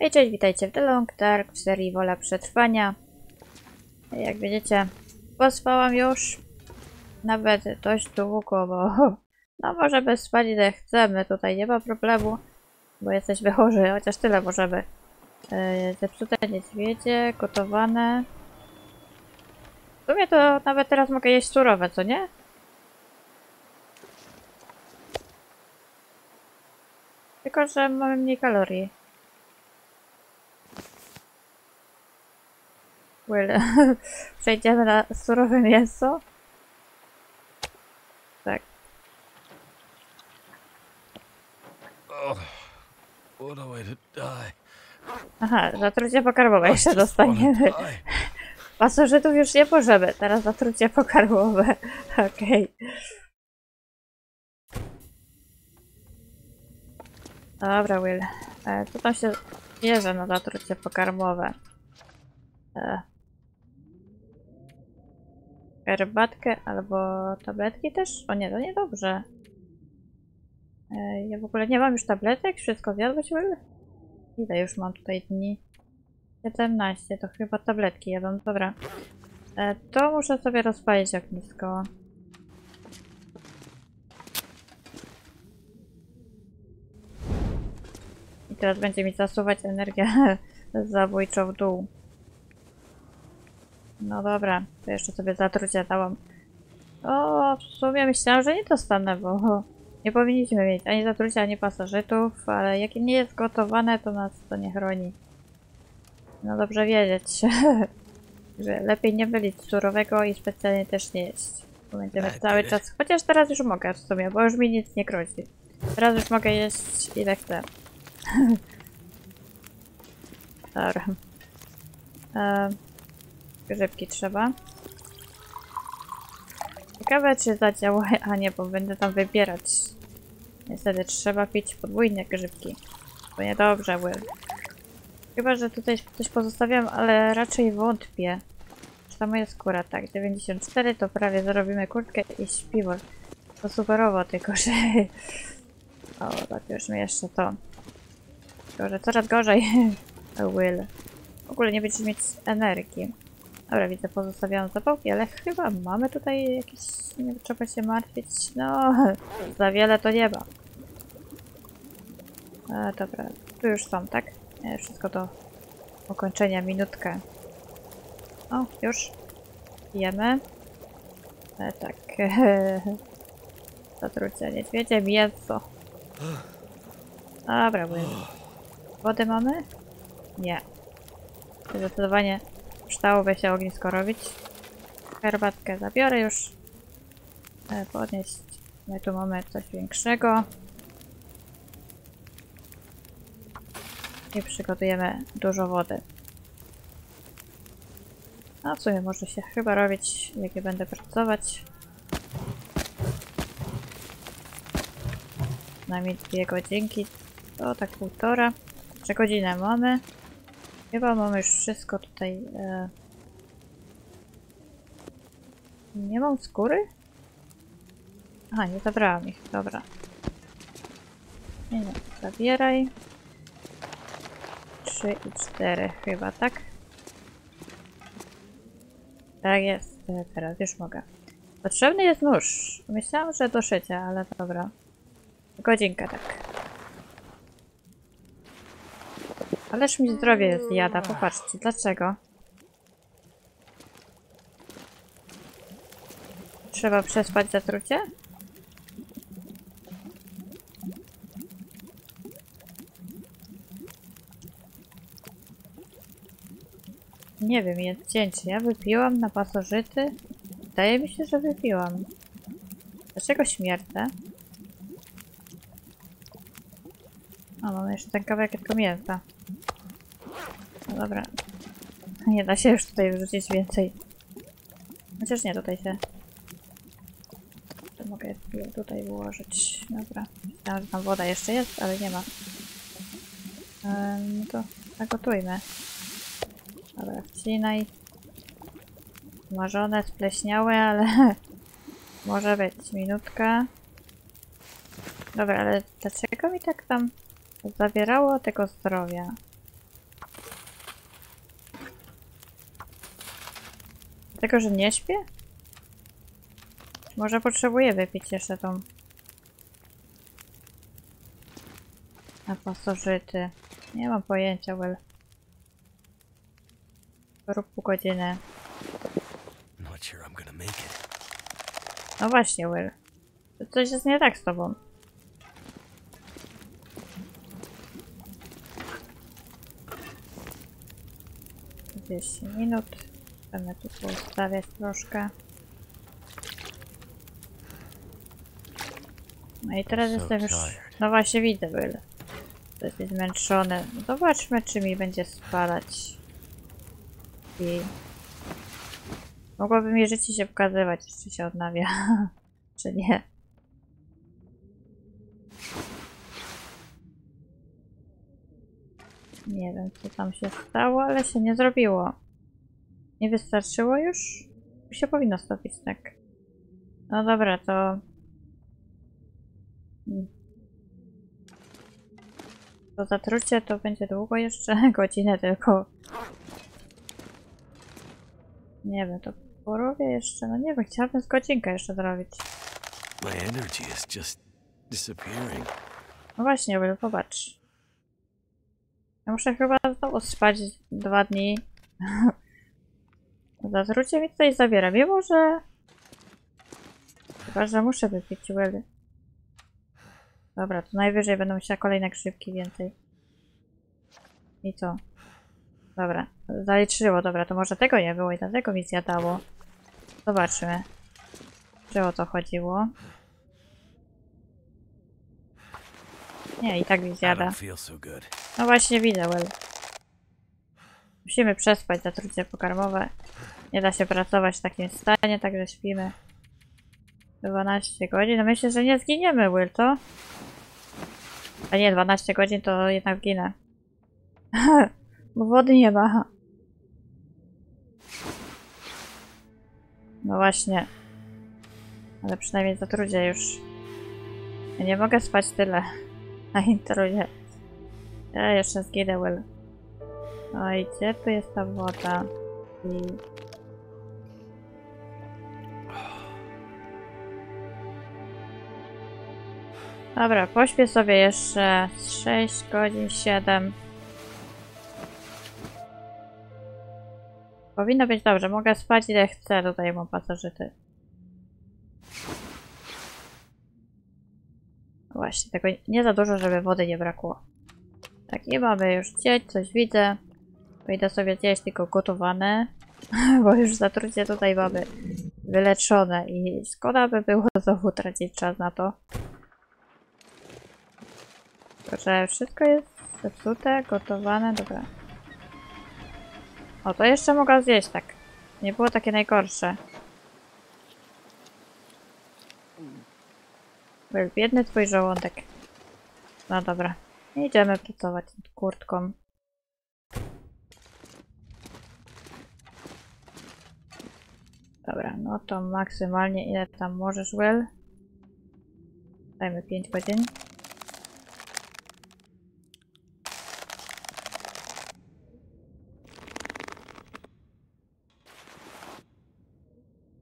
Hej, cześć, witajcie w The Long Dark w serii Wola Przetrwania. Jak widzicie, pospałam już. Nawet dość długo, bo no możemy spać ile chcemy, tutaj nie ma problemu, bo jesteśmy chorzy, chociaż tyle możemy. Yy, zepsute niedźwiedzie, gotowane. W sumie to nawet teraz mogę jeść surowe, co nie? Tylko, że mamy mniej kalorii. Will. Przejdziemy na surowe mięso. Tak. Oh. Aha, zatrucie pokarmowe jeszcze dostaniemy. Pasożytów już nie możemy. Teraz zatrucie pokarmowe. Okej. Dobra, Will. E, tam się bierze na zatrucie pokarmowe? E, herbatkę albo tabletki też? O nie, to niedobrze. Ja w ogóle nie mam już tabletek? Wszystko zjadłeś, Will? Ile już mam tutaj dni? 17, to chyba tabletki jadą, dobra. E, to muszę sobie rozpalić ognisko. I teraz będzie mi zasuwać energię zabójczą w dół. No dobra, to jeszcze sobie zatrucie dałam. O, w sumie myślałam, że nie dostanę, bo nie powinniśmy mieć ani zatrucia, ani pasożytów, ale jak nie jest gotowane, to nas to nie chroni. No dobrze wiedzieć, że lepiej nie mylić surowego i specjalnie też nie jeść. Bo będziemy Tak, cały tak. czas, chociaż teraz już mogę w sumie, bo już mi nic nie grozi. Teraz już mogę jeść ile chcę. Dobra. E, grzybki trzeba. Ciekawe czy zadziała, a nie, bo będę tam wybierać. Niestety trzeba pić podwójne grzybki. To niedobrze, Will. Chyba, że tutaj coś pozostawiam, ale raczej wątpię. Czy ta moja skóra, tak, 94 to prawie zarobimy kurtkę i śpiwór. To superowo, tylko że... O, tak już mi jeszcze to. Tylko, że coraz gorzej. Will. W ogóle nie będziesz mieć energii. Dobra, widzę, pozostawiam zapałki, ale chyba mamy tutaj jakieś... Nie trzeba się martwić. No, za wiele to nie ma. Dobra, tu już są, tak? E, wszystko do ukończenia, minutkę. O, już. Pijemy. E, tak. Zatrucie niedźwiedzie, mięso. Dobra, Will. Wody mamy? Nie. Zdecydowanie przydałoby się ognisko robić. Herbatkę zabiorę już. E, podnieść. My tu mamy coś większego. I przygotujemy dużo wody. A w sumie może się chyba robić, jak ja będę pracować. Najmniej dwie godzinki. To tak półtora. Godzinę mamy. Chyba mamy już wszystko tutaj. E... Nie mam skóry? Aha, nie zabrałam ich. Dobra. Nie, nie. Zabieraj. 3 i 4 chyba, tak? Tak jest, e, teraz już mogę. Potrzebny jest nóż. Myślałam, że do szycia, ale dobra. Godzinkę tak. Ależ mi zdrowie zjada, popatrzcie, dlaczego? Trzeba przespać zatrucie? Nie wiem, jest dzień, czy ja wypiłam na pasożyty? Wydaje mi się, że wypiłam. Dlaczego śmierdzę? O, mamy jeszcze ten kawałek tylko mięsa. Dobra. Nie da się już tutaj wrzucić więcej. Chociaż nie, tutaj się... To mogę tutaj wyłożyć. Dobra. Myślałam, że tam woda jeszcze jest, ale nie ma. No to zagotujmy. Dobra, wcinaj. Marzone, spleśniałe, ale może być minutka. Dobra, ale dlaczego mi tak tam zabierało tego zdrowia? Tego, że nie śpię? Może potrzebuję wypić jeszcze tą... Na pasożyty. Nie mam pojęcia, Will. Rób pół godziny. No właśnie, Will. To Coś jest nie tak z tobą. Dwieście minut. Będę tu poustawiać troszkę. No i teraz jestem już... No właśnie widzę. To jest zmęczony. No zobaczmy, czy mi będzie spalać. I... Mogłoby mi życie się pokazywać, czy się odnawia, czy nie. Nie wiem, co tam się stało, ale się nie zrobiło. Nie wystarczyło już? Się powinno stopić, tak. No dobra, to... Hmm. To zatrucie to będzie długo jeszcze, godzinę tylko. Nie wiem, to porobię jeszcze, no nie wiem, chciałabym z godzinkę jeszcze zrobić. No właśnie, Will, popatrz. Ja muszę chyba znowu spać dwa dni. Zatrucie mi tutaj zabiera, mimo że... Chyba, że muszę wypić Will. Dobra, to najwyżej będą musiała kolejne grzybki więcej. I co? Dobra, zaliczyło, dobra, to może tego nie było i dlatego mi zjadało. Zobaczmy. Czy o to chodziło? Nie, i tak mi zjada. No właśnie widzę, Will. Musimy przespać zatrucie pokarmowe. Nie da się pracować w takim stanie, także śpimy. 12 godzin. No myślę, że nie zginiemy, Will, to? A nie, 12 godzin to jednak zginę. Bo wody nie ma. No właśnie. Ale przynajmniej zatrudzie już. Ja nie mogę spać tyle. Na intrudzie. Ja jeszcze zginę, Will. I gdzie tu jest ta woda? I... Dobra, pośpię sobie jeszcze z 6 godzin, 7. Powinno być dobrze, mogę spać ile chcę, tutaj mam pasożyty. Właśnie, tego nie za dużo, żeby wody nie brakło. Tak, i mamy już gdzieś, coś widzę. Pójdę sobie zjeść tylko gotowane, bo już zatrucie tutaj mamy wyleczone i szkoda by było znowu tracić czas na to. Tylko, że wszystko jest zepsute, gotowane, dobra. O, to jeszcze mogę zjeść tak. Nie było takie najgorsze. Był biedny twój żołądek. No dobra. Idziemy pracować nad kurtką. Dobra, no to maksymalnie ile tam możesz, Will? Dajmy 5 godzin.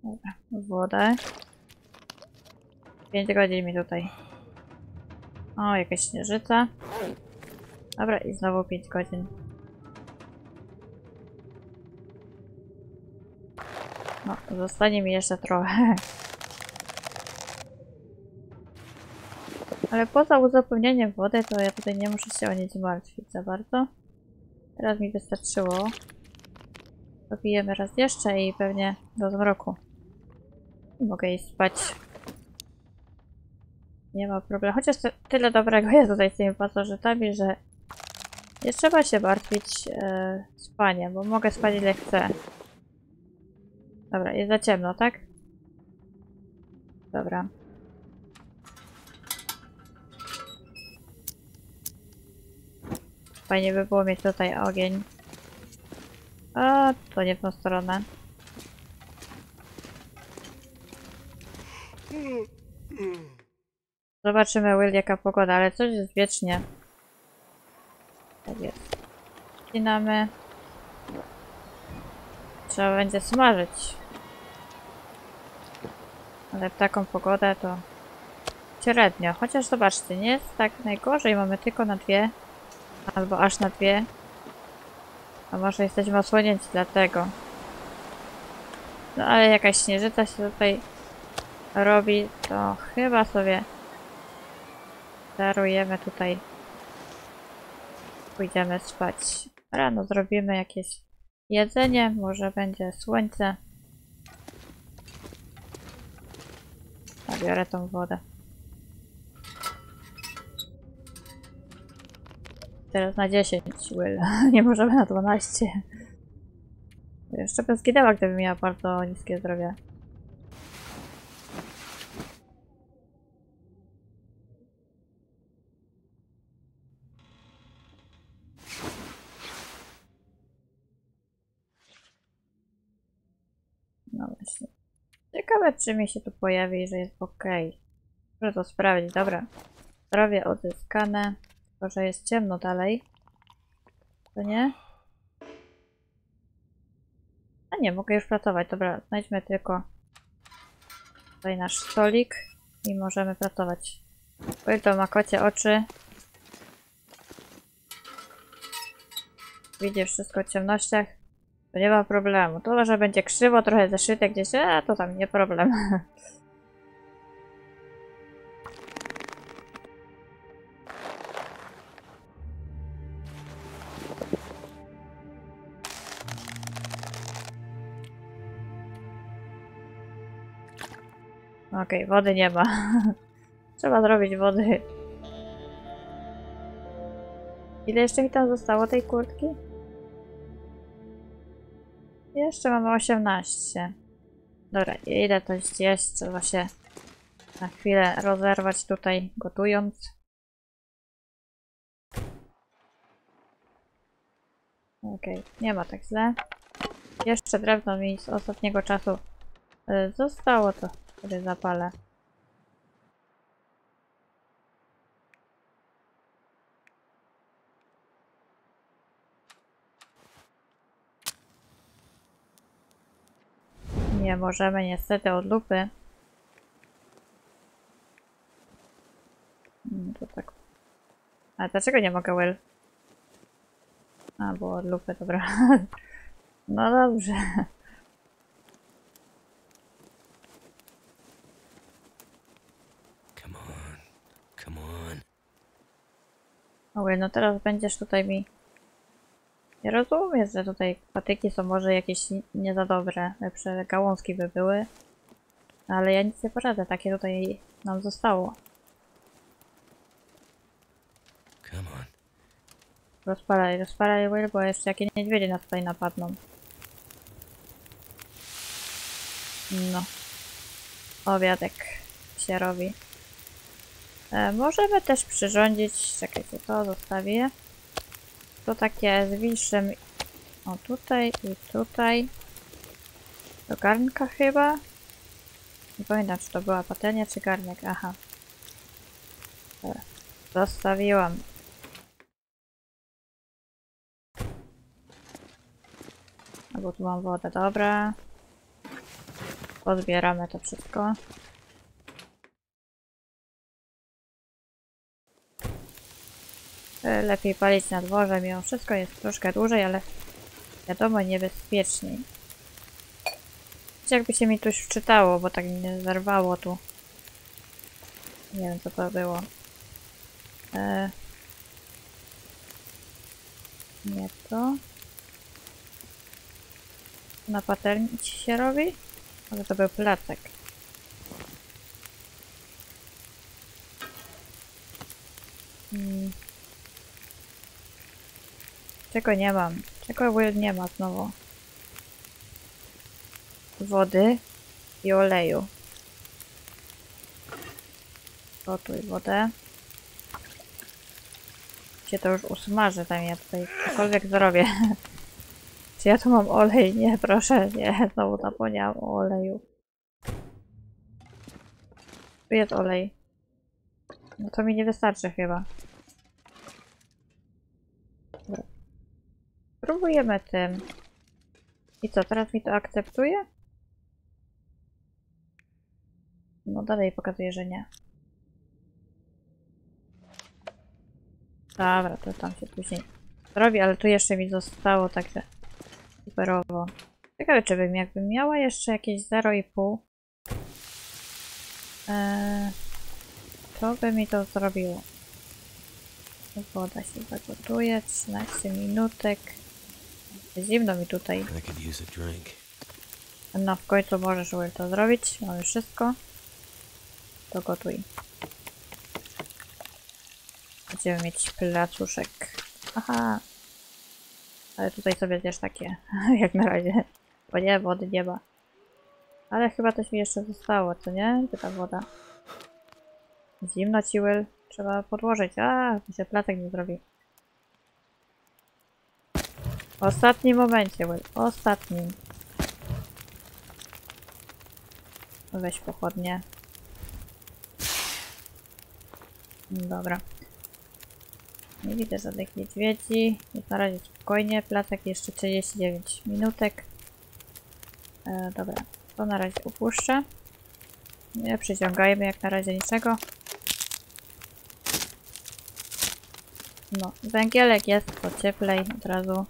Dobra, wodę. 5 godzin mi tutaj. O, jakaś śnieżyca. Dobra, i znowu 5 godzin. No, zostanie mi jeszcze trochę. Ale poza uzupełnieniem wody, to ja tutaj nie muszę się o nic martwić za bardzo. Teraz mi wystarczyło. Popijemy raz jeszcze i pewnie do zmroku. I mogę iść spać. Nie ma problemu. Chociaż tyle dobrego jest tutaj z tymi pasożytami, że nie trzeba się martwić e, spaniem, bo mogę spać ile chcę. Dobra, jest za ciemno, tak? Dobra. Fajnie by było mieć tutaj ogień. A, to nie w tą stronę. Zobaczymy, Will, jaka pogoda, ale coś jest wiecznie. Tak jest. Wcinamy. Trzeba będzie smażyć. Ale w taką pogodę to średnio. Chociaż zobaczcie, nie jest tak najgorzej. Mamy tylko na dwie. Albo aż na dwie. A może jesteśmy osłonięci dlatego. No ale jakaś śnieżyca się tutaj robi, to chyba sobie darujemy tutaj. Pójdziemy spać. Rano zrobimy jakieś jedzenie, może będzie słońce. Zabiorę tą wodę. Teraz na 10, Will. Nie możemy na 12. Jeszcze bym zginęła, gdybym miała bardzo niskie zdrowie. No właśnie. Ciekawe, czy mi się tu pojawi, że jest ok. Muszę to sprawdzić. Dobra. Zdrowie odzyskane. Tylko, że jest ciemno dalej. To nie? A nie, mogę już pracować. Dobra, znajdźmy tylko tutaj nasz stolik i możemy pracować. to ma kocie oczy. Widzi wszystko w ciemnościach. To nie ma problemu. To, że będzie krzywo, trochę zeszyte gdzieś, a to tam nie problem. Okej, wody nie ma. Trzeba zrobić wody. Ile jeszcze mi tam zostało tej kurtki? Jeszcze mamy 18. Dobra, idę coś zjeść. Trzeba się na chwilę rozerwać tutaj, gotując. Okej, nie ma tak źle. Jeszcze drewno mi z ostatniego czasu y, zostało, to sobie zapalę. Nie możemy niestety od lupy. Mm, To tak. A dlaczego nie mogę Will? A, bo od lupy, dobra. No dobrze. Come on. Come on. No teraz będziesz tutaj mi... Nie rozumiesz, że tutaj patyki są może jakieś nie- za dobre. Lepsze gałązki by były. Ale ja nic nie poradzę, takie tutaj nam zostało. Rozpalaj, rozpalaj Will, bo jeszcze jakie niedźwiedzie nas tutaj napadną. No. Obiadek się robi. E, możemy też przyrządzić, czekajcie, to zostawię. To takie z. O, tutaj i tutaj. Do garnka chyba. Nie pamiętam, czy to była patelnia, czy garnek. Aha. Dobra. Zostawiłam. No bo tu mam wodę, dobra. Pozbieramy to wszystko. Lepiej palić na dworze, mimo wszystko jest troszkę dłużej, ale wiadomo niebezpieczniej. Jakby się mi tu wczytało, bo tak nie zerwało tu. Nie wiem co to było. E... Nie to. Na patelni ci się robi? Ale to był placek. Hmm. Czego nie mam? Czego nie ma znowu? Wody i oleju. Gotuj wodę. Się to już usmaży, tam ja tutaj cokolwiek zrobię. Czy ja tu mam olej? Nie, proszę, nie. Znowu zapomniałam o oleju. Tu jest olej. No to mi nie wystarczy chyba. Spróbujemy tym. I co, teraz mi to akceptuje? No dalej pokazuje, że nie. Dobra, to tam się później robi, ale tu jeszcze mi zostało, także superowo. Ciekawe, czy bym jakbym miała jeszcze jakieś 0,5 eee, to by mi to zrobiło. Woda się zagotuje, 13 minutek. Zimno mi tutaj. No w końcu możesz Will to zrobić. Mamy wszystko. To gotuj. Będziemy mieć placuszek. Aha. Ale tutaj sobie też takie, jak na razie. Bo nie, wody nie ma. Ale chyba coś mi jeszcze zostało, co nie? Gdzie ta woda? Zimno ci Will. Trzeba podłożyć. A, mi się placek nie zrobił. W ostatnim momencie, Will. Ostatnim. Weź pochodnie. Dobra. Nie widzę żadnych niedźwiedzi. Na razie spokojnie. Placek jeszcze 39 minutek. E, dobra. To na razie upuszczę. Nie przyciągajmy jak na razie niczego. No, węgielek jest, to cieplej od razu.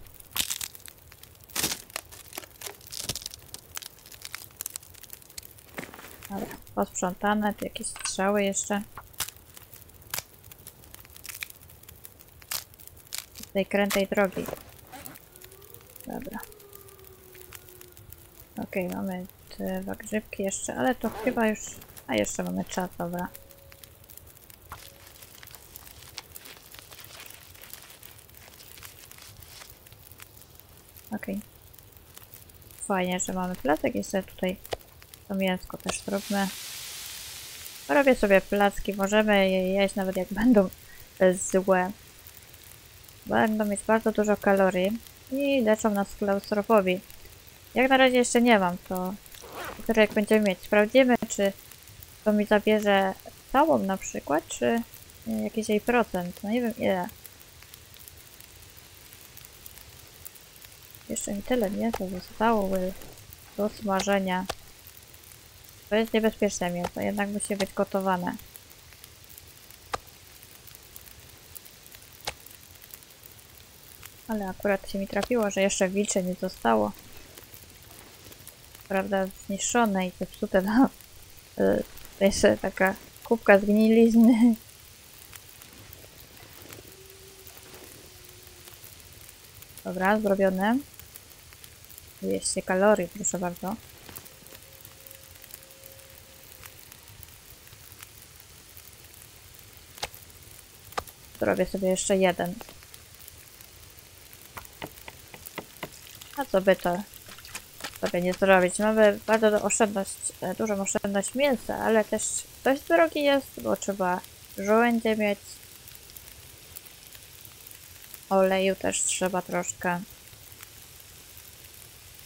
Dobra, posprzątane, tu jakieś strzały jeszcze. Z tej krętej drogi. Dobra. Okej, mamy te dwa grzybki jeszcze, ale to chyba już... A jeszcze mamy czas, dobra. Okej. Fajnie, że mamy placek. Jeszcze tutaj to mięsko też zróbmy. Robię sobie placki. Możemy je jeść nawet jak będą złe. Będą mieć bardzo dużo kalorii i leczą nas klaustrofobii. Jak na razie jeszcze nie mam, to dopiero jak będziemy mieć. Sprawdzimy, czy to mi zabierze całą na przykład, czy jakiś jej procent. No nie wiem ile. Jeszcze mi tyle mięsa zostało do smażenia. To jest niebezpieczne mięso, jednak musi być gotowane. Ale akurat się mi trafiło, że jeszcze wilcze nie zostało. Prawda, zniszczone i zepsute. No. To jeszcze taka kubka zgnilizny. Dobra, zrobione. 200 kalorii, proszę bardzo. Zrobię sobie jeszcze jeden. A co by to sobie nie zrobić? Mamy bardzo oszczędność, e, dużą oszczędność mięsa, ale też dość drogi jest, bo trzeba żołędzie mieć. Oleju też trzeba troszkę.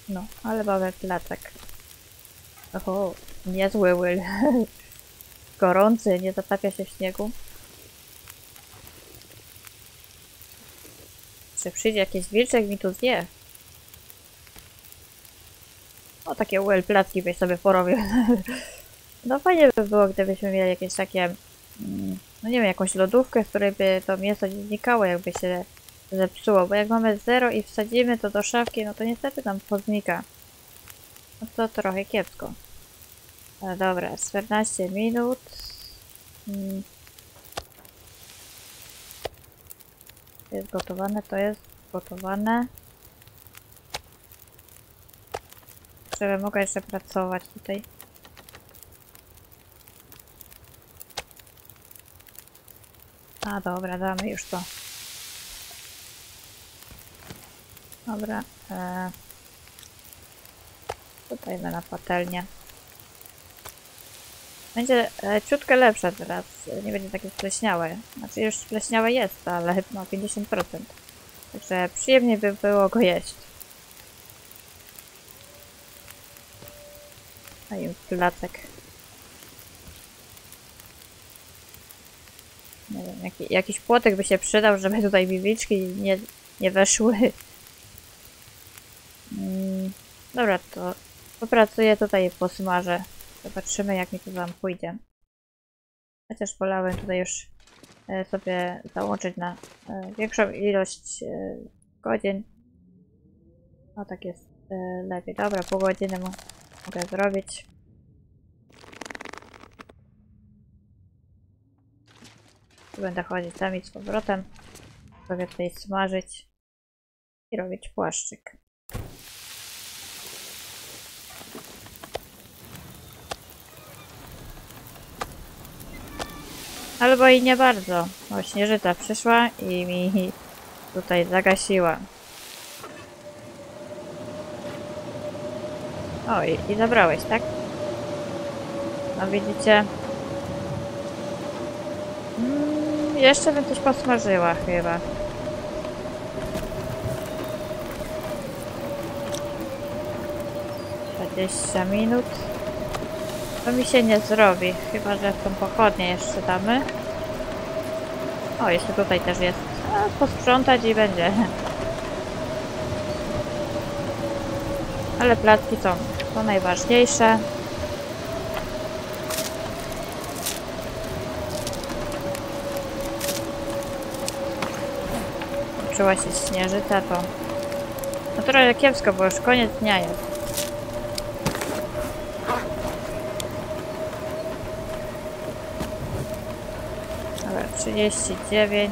No, ale mamy placek. Oho, niezły Will. Gorący, nie zatapia się w śniegu. Czy przyjdzie jakiś wilczek mi tu zje? O, takie Will placki byś sobie porobił. no fajnie by było, gdybyśmy mieli jakieś takie, mm, no nie wiem, jakąś lodówkę, w której by to mięso nie znikało, jakby się zepsuło, bo jak mamy 0 i wsadzimy to do szafki, no to niestety nam poznika. No to trochę kiepsko. Ale dobra, 14 minut. Mm. To jest gotowane, to jest gotowane. Żeby mogę jeszcze pracować tutaj. A dobra, damy już to. Dobra. E... Tutaj na patelnię. Będzie e, ciutkę lepsze teraz. Nie będzie takie spleśniałe. Znaczy już spleśniałe jest, ale ma 50%. Także przyjemnie by było go jeść. A i placek. Nie wiem, jaki, jakiś płotek by się przydał, żeby tutaj bibliczki nie, nie weszły. Mm, dobra, to popracuję tutaj i posmażę Zobaczymy jak mi to tam pójdzie. Chociaż wolałem tutaj już e, sobie załączyć na e, większą ilość e, godzin. O tak jest lepiej. Dobra, pół godziny mo mogę zrobić. Tu Będę chodzić tam i z powrotem. Sobie tutaj smażyć i robić płaszczyk. Albo i nie bardzo. O, śnieżyca przyszła i mi tutaj zagasiła. O, i, i zabrałeś, tak? No widzicie. Mm, jeszcze bym coś posmażyła chyba. Dwadzieścia minut. To mi się nie zrobi, chyba że w tą pochodnię jeszcze damy. O, jeszcze tutaj też jest. A, posprzątać i będzie. Ale placki są to najważniejsze. Uczyła się śnieżyca, to... No trochę kiepsko, bo już koniec dnia jest. Dobra, 39.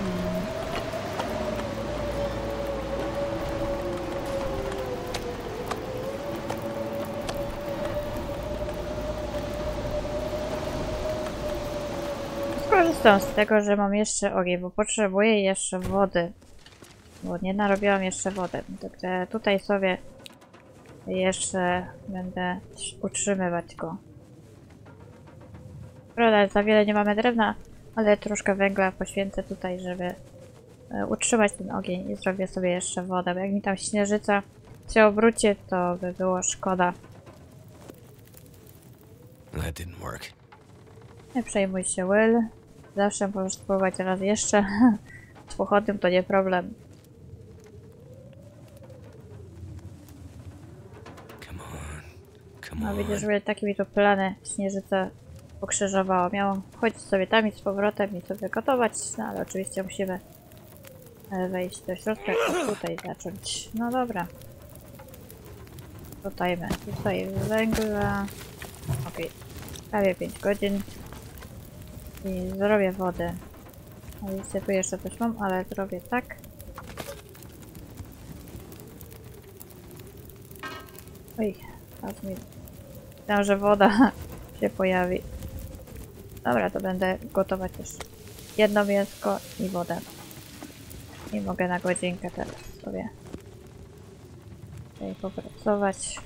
Mm. Skorzystam z tego, że mam jeszcze ogień, bo potrzebuję jeszcze wody. Bo nie narobiłam jeszcze wody. Także tutaj sobie jeszcze będę utrzymywać go. Prawda, za wiele nie mamy drewna, ale troszkę węgla poświęcę tutaj, żeby e, utrzymać ten ogień i zrobię sobie jeszcze wodę, bo jak mi tam śnieżyca się obróci, to by było szkoda. That didn't work. Nie przejmuj się, Will. Zawsze możesz spróbować raz jeszcze. Z pochodnym to nie problem. Come on. Come No widzisz, że takie mi tu plany śnieżyca pokrzyżowało. Miałam chodzić sobie tam i z powrotem i sobie gotować, no ale oczywiście musimy e, wejść do środka i tutaj zacząć. No dobra. Dotajmy tutaj węgla. Okej. Prawie 5 godzin. I zrobię wodę. No widzicie, tu jeszcze coś mam, ale zrobię tak. Oj, aż mi Myślałam, że woda się pojawi. Dobra, to będę gotować już jedno mięsko i wodę. I mogę na godzinkę teraz sobie tutaj popracować.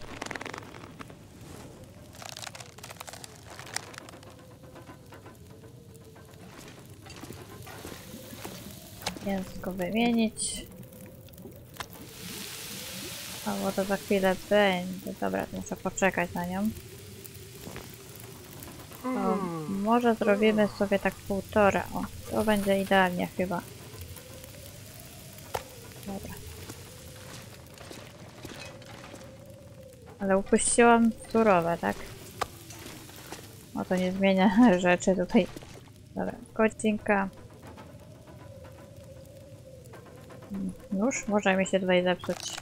Mięsko wymienić. A woda za chwilę będzie. Dobra, muszę poczekać na nią. To może zrobimy sobie tak półtora. O, to będzie idealnie chyba. Dobra. Ale upuściłam surowe, tak? No to nie zmienia rzeczy tutaj. Dobra, godzinka. Mm, Już? Może mi się tutaj zepsuć.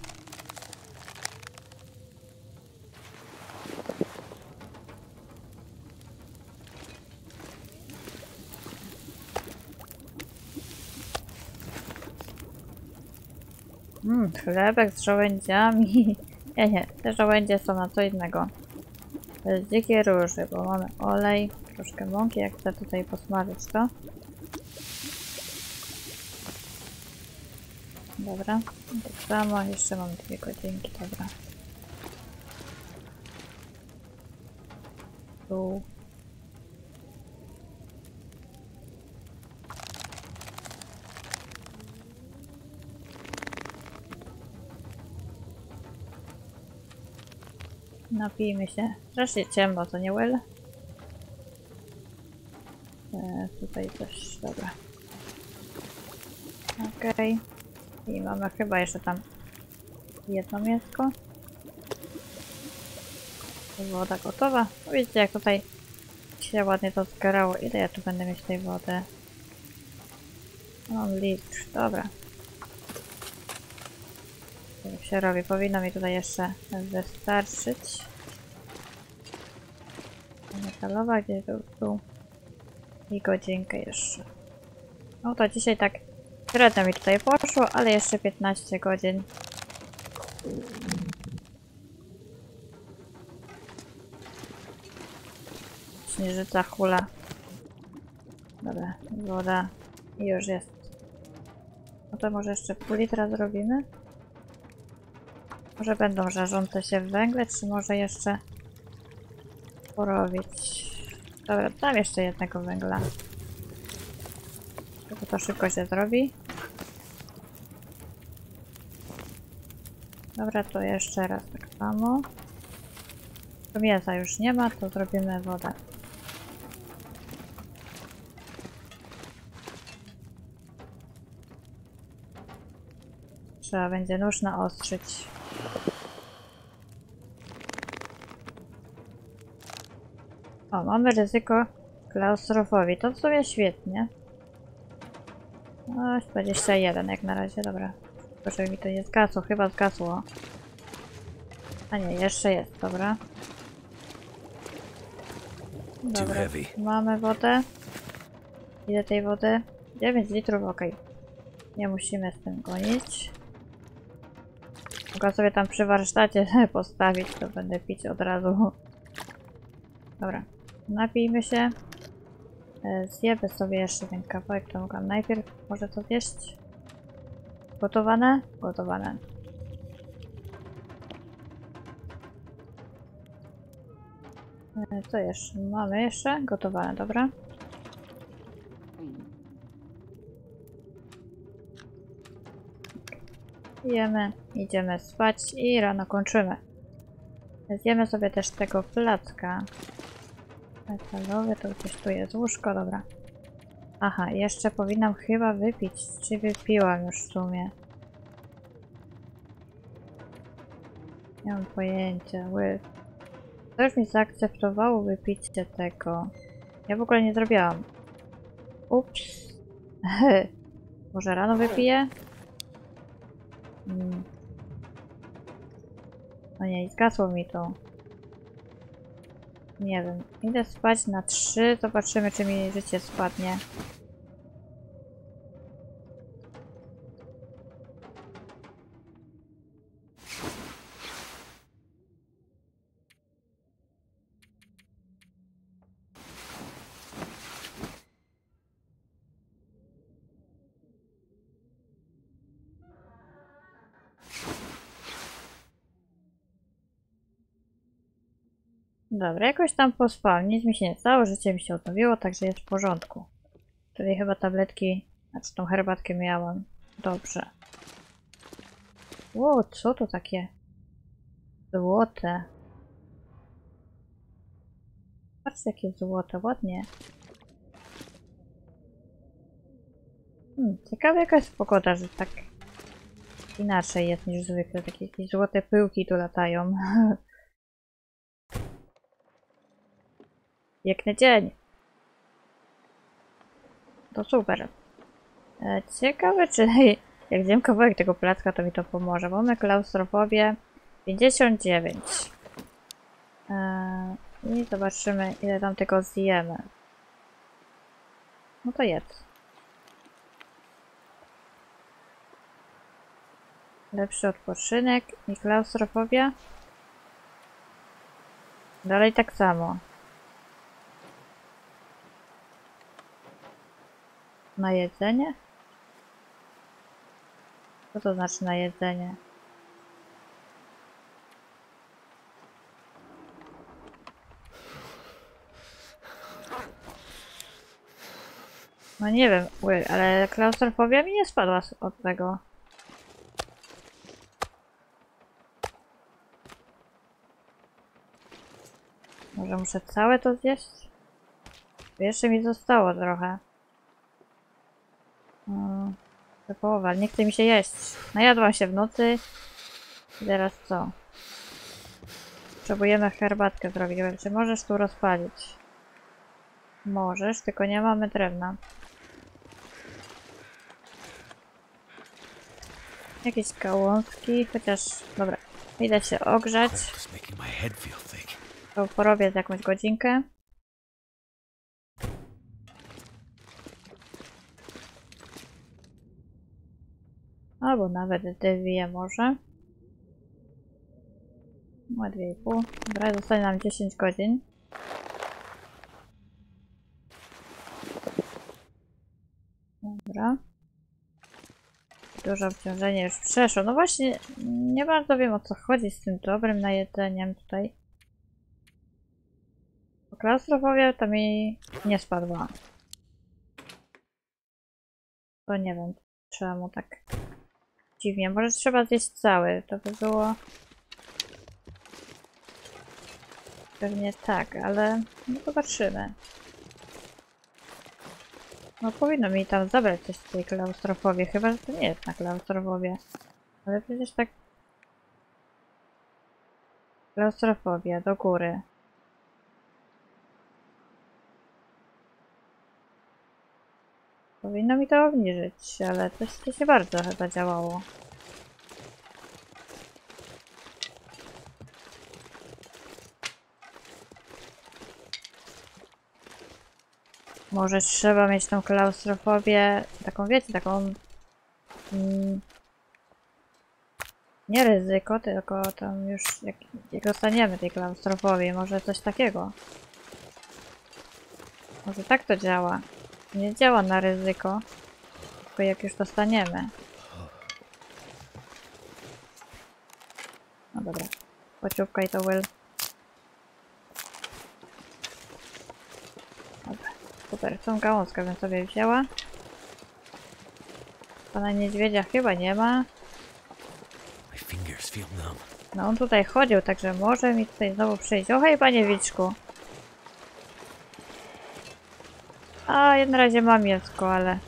Chlebek z żołędziami. Nie, nie, te żołędzie są na co innego. To jest dzikie róży, bo mamy olej, troszkę mąki, jak chcę tutaj posmażyć to. Dobra, tak samo, jeszcze mam dwie godzinki, dobra. Tu. Napijmy się. Strasznie ciemno, to nie Will? E, tutaj też, dobra. Okej. I mamy chyba jeszcze tam jedno mięsko. Woda gotowa. No Widzicie jak tutaj się ładnie to zgarało. Ile ja tu będę mieć tej wody? Mam litr, dobra. Się robi, powinno mi tutaj jeszcze wystarczyć. Metalowa, gdzie był tu? I godzinkę jeszcze. No to dzisiaj tak średnio mi tutaj poszło, ale jeszcze 15 godzin. Śnieżyca hula. Dobra, woda. I już jest. No to może jeszcze pół litra zrobimy? Może będą żarzące się węgle, czy może jeszcze porobić? Dobra, dam jeszcze jednego węgla. Tylko to szybko się zrobi. Dobra, to jeszcze raz tak samo. Mięsa już nie ma, to zrobimy wodę. Trzeba będzie nóż naostrzyć. O, mamy ryzyko klaustrofobii. To w sumie świetnie. No, 21 jak na razie, dobra. Żeby mi to nie zgasło, chyba zgasło. A nie, jeszcze jest, dobra. Dobra, mamy wodę. Ile tej wody? 9 litrów, ok. Nie musimy z tym gonić. Mogę sobie tam przy warsztacie postawić, to będę pić od razu. Dobra, napijmy się. E, Zjemy sobie jeszcze ten kawałek, to mogłam najpierw może to zjeść. Gotowane? Gotowane. E, Co jeszcze? Mamy jeszcze? Gotowane, dobra. Jemy, idziemy spać i rano kończymy. Zjemy sobie też tego placka. Metalowy, to gdzieś tu jest łóżko, dobra. Aha, jeszcze powinnam chyba wypić. Czy wypiłam już w sumie? Nie mam pojęcia. Ły. To już mi zaakceptowało wypicie tego. Ja w ogóle nie zrobiłam. Ups. Może rano wypiję? Mm. O nie, i zgasło mi to. Nie wiem. Idę spać na 3. Zobaczymy, czy mi życie spadnie. Dobra, jakoś tam pospałem. Nic mi się nie stało, życie mi się odnowiło, także jest w porządku. Tutaj chyba tabletki, znaczy tą herbatkę miałam. Dobrze. Ło, co to takie? Złote. Patrzcie jakie złote, ładnie. Hmm, ciekawe jaka jest pogoda, że tak inaczej jest niż zwykle. Takie jakieś złote pyłki tu latają. Piękny dzień. To super. E, ciekawe, czy jak zjem kawałek tego placka, to mi to pomoże. Mamy klaustrofobię 59. E, I zobaczymy, ile tam tego zjemy. No to jedz. Lepszy odpoczynek i klaustrofobia. Dalej tak samo. Na jedzenie? Co to znaczy na jedzenie? No nie wiem, ale klaustrofobia mi nie spadła od tego. Może muszę całe to zjeść? Jeszcze mi zostało trochę. Mm. To połowa, ale nie chce mi się jeść. Najadłam się w nocy. I teraz co? Potrzebujemy herbatkę zrobić. Czy możesz tu rozpalić? Możesz, tylko nie mamy drewna. Jakieś gałązki, chociaż... Dobra, idę się ogrzać. To porobię za jakąś godzinkę. Albo nawet dwie może. Ma dwie i pół. Dobra, zostanie nam 10 godzin. Dobra. Duże obciążenie już przeszło. No właśnie, nie bardzo wiem o co chodzi z tym dobrym najedzeniem tutaj. Klaustrofobia to mi nie spadła. To nie wiem czemu tak dziwnie. Może trzeba zjeść cały, to by było... Pewnie tak, ale no zobaczymy. No powinno mi tam zabrać coś z tej klaustrofobii, chyba że to nie jest na klaustrofobię. Ale przecież tak... Klaustrofobia, do góry. Powinno mi to obniżyć, ale coś to się bardzo chyba działało. Może trzeba mieć tą klaustrofobię, taką wiecie, taką... Mm, nie ryzyko, tylko tam już jak, jak dostaniemy tej klaustrofobii, może coś takiego. Może tak to działa. Nie działa na ryzyko, tylko jak już dostaniemy. No dobra, pociupkaj to Will. Dobra, super, tą gałązkę bym sobie wzięła. Pana niedźwiedzia chyba nie ma. No on tutaj chodził, także może mi tutaj znowu przyjść. O hej, panie Wiczku. A, na razie mam mięsko, ale...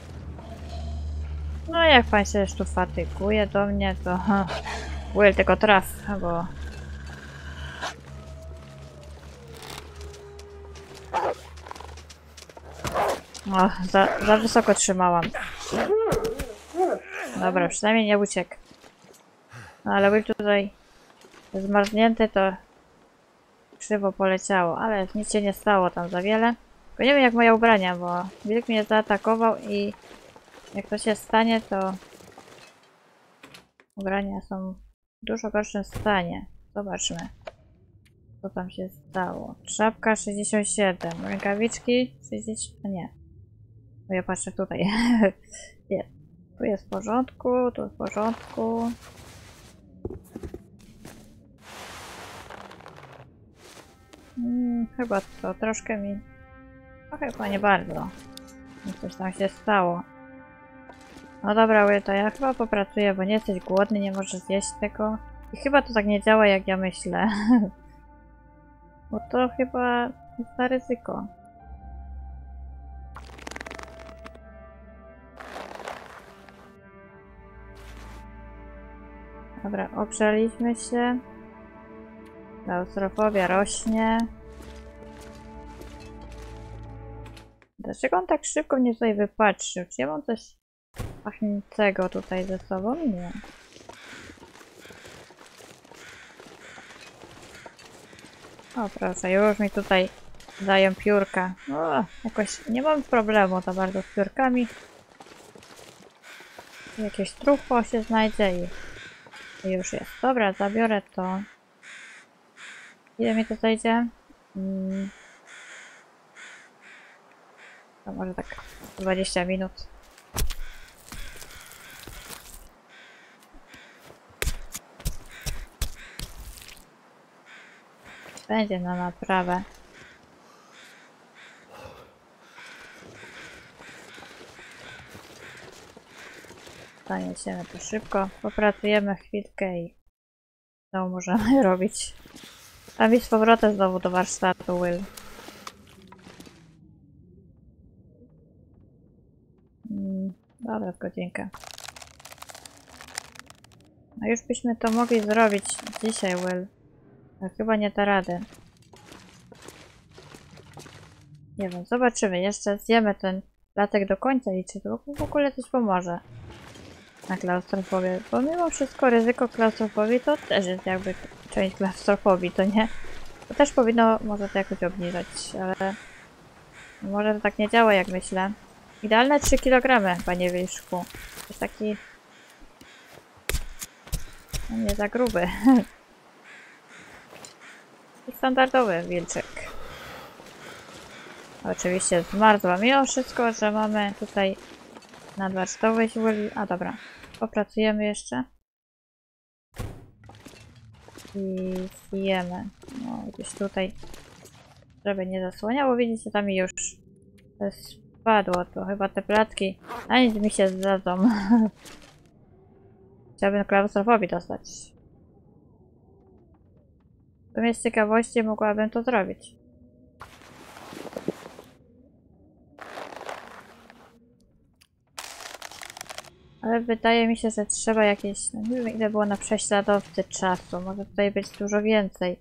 No jak pan się już tu fatyguje do mnie, to... Will, tylko traf, bo... O, za, za wysoko trzymałam. Dobra, przynajmniej nie uciekł. No ale Will tutaj zmarznięty to krzywo poleciało, ale nic się nie stało tam za wiele. Tylko nie wiem jak moje ubrania, bo wilk mnie zaatakował i jak to się stanie, to ubrania są w dużo gorszym stanie. Zobaczmy, co tam się stało. Trzapka 67, rękawiczki 60, a nie. Bo ja patrzę tutaj. nie. Tu jest w porządku, tu w porządku. Hmm, chyba to troszkę mi no chyba nie bardzo. Coś tam się stało. No dobra, to ja chyba popracuję, bo nie jesteś głodny, nie możesz zjeść tego. I chyba to tak nie działa, jak ja myślę. bo to chyba jest za ryzyko. Dobra, ogrzeliśmy się. Klaustrofobia rośnie. Dlaczego on tak szybko mnie tutaj wypatrzył? Czy ja mam coś pachniącego tutaj ze sobą? Nie. O proszę, już mi tutaj dają piórka. O, jakoś nie mam problemu za bardzo z piórkami. Jakieś truchło się znajdzie i już jest. Dobra, zabiorę to. Ile mi to zajdzie? Mm. To może tak 20 minut. Będzie na naprawę. Zaniesiemy to szybko. Popracujemy chwilkę i znowu możemy robić. I z powrotem znowu do warsztatu, Will. Mm, Dobra, w godzinkę. No już byśmy to mogli zrobić dzisiaj, Will. Ale chyba nie da rady. Nie wiem, zobaczymy. Jeszcze zjemy ten latek do końca i czy to w ogóle coś pomoże na klaustrofobię. Bo mimo wszystko ryzyko klaustrofobii to też jest jakby część klaustrofobii, to nie? To też powinno może to jakoś obniżać, ale może to tak nie działa jak myślę. Idealne 3 kg, panie. To jest taki no nie za gruby. Standardowy wilczek. Oczywiście zmarzła mimo wszystko, że mamy tutaj nadwarstwowy siły. A dobra, popracujemy jeszcze. I zjemy. No, gdzieś tutaj, żeby nie zasłaniało. Widzicie, tam już spadło. To chyba te platki. A nic mi się zdadzą. Chciałbym klaustrofobii dostać. Sumie z ciekawości mogłabym to zrobić. Ale wydaje mi się, że trzeba jakieś... No nie wiem ile było na prześladowcy czasu. Może tutaj być dużo więcej.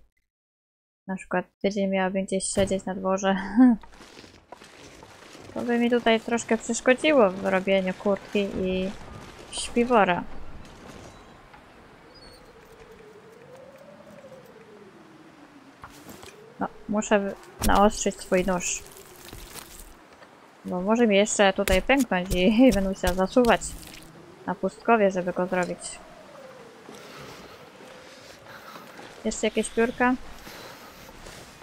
Na przykład tydzień miałabym gdzieś siedzieć na dworze. To by mi tutaj troszkę przeszkodziło w robieniu kurtki i śpiwora. No, muszę naostrzyć swój nóż. Bo może mi jeszcze tutaj pęknąć i będę musiała zasuwać na pustkowie, żeby go zrobić. Jeszcze jakieś piórka?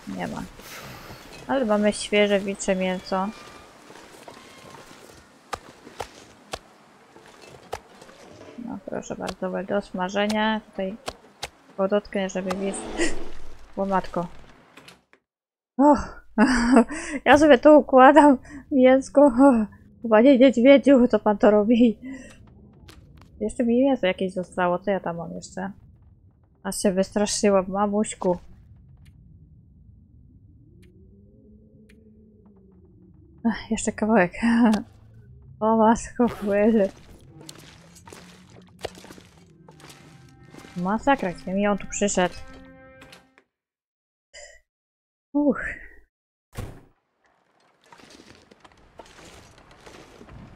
Nie ma. Ale mamy świeże wilcze mięso. No proszę bardzo, do smażenia. Tutaj go dotknę, żeby wilc... Łomatko. Och, ja sobie tu układam mięsko. Panie niedźwiedziu, co pan to robi? Jeszcze mi mięso jakieś zostało. Co ja tam mam jeszcze? Aż się wystraszyłam, mamuśku. Ach, jeszcze kawałek. O matko, chwyły. Masakra, gdzie mi on tu przyszedł. Uch.